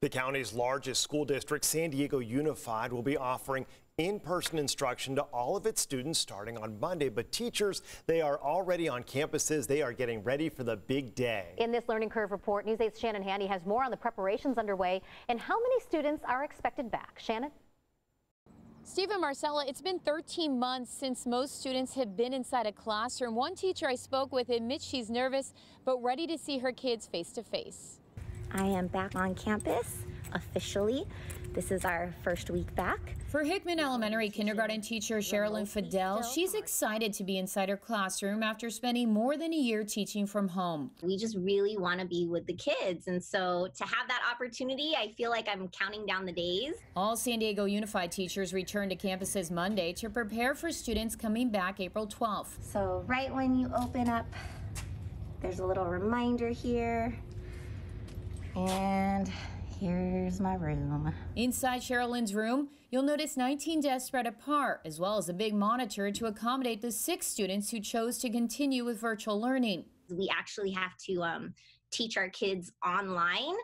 The county's largest school district, San Diego Unified, will be offering in-person instruction to all of its students starting on Monday. But teachers, they are already on campuses. They are getting ready for the big day. In this Learning Curve report, News 8's Shannon Handy has more on the preparations underway and how many students are expected back. Shannon? Stephen Marcella, it's been 13 months since most students have been inside a classroom. One teacher I spoke with admits she's nervous, but ready to see her kids face to face. I am back on campus officially. This is our first week back. For Hickman Elementary kindergarten teacher Sherilyn Fidel, she's excited to be inside her classroom after spending more than a year teaching from home. We just really want to be with the kids. And so to have that opportunity, I feel like I'm counting down the days. All San Diego Unified teachers return to campuses Monday to prepare for students coming back April 12th. So right when you open up, there's a little reminder here. And Here's my room. Inside Sherilyn's room, you'll notice 19 desks spread apart, as well as a big monitor to accommodate the six students who chose to continue with virtual learning. We actually have to um, teach our kids online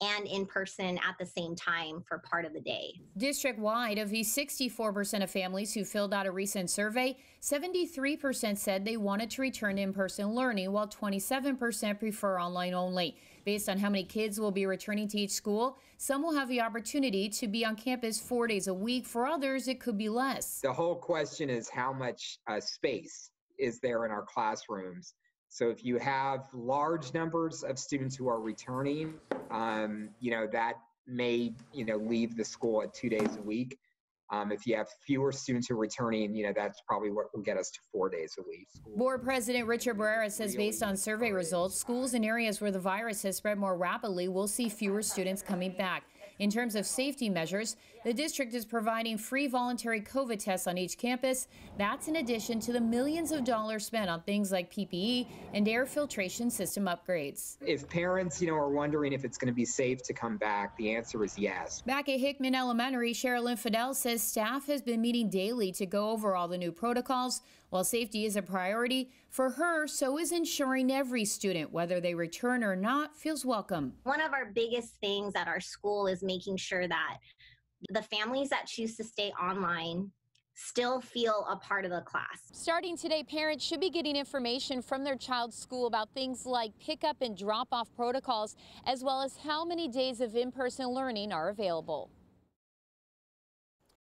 and in person at the same time for part of the day. District wide, of the 64% of families who filled out a recent survey, 73% said they wanted to return to in person learning, while 27% prefer online only. Based on how many kids will be returning to each school, some will have the opportunity to be on campus four days a week. For others, it could be less. The whole question is how much uh, space is there in our classrooms? So if you have large numbers of students who are returning, um, you know, that may, you know, leave the school at two days a week. Um, if you have fewer students who are returning, you know, that's probably what will get us to four days a week. Board President Richard Barrera says based on survey results, schools in areas where the virus has spread more rapidly will see fewer students coming back. In terms of safety measures, the district is providing free voluntary COVID tests on each campus. That's in addition to the millions of dollars spent on things like PPE and air filtration system upgrades. If parents, you know, are wondering if it's going to be safe to come back, the answer is yes. Back at Hickman Elementary, Sherilyn Fidel says staff has been meeting daily to go over all the new protocols. While safety is a priority, for her, so is ensuring every student, whether they return or not, feels welcome. One of our biggest things at our school is making sure that the families that choose to stay online still feel a part of the class. Starting today, parents should be getting information from their child's school about things like pickup and drop off protocols, as well as how many days of in person learning are available.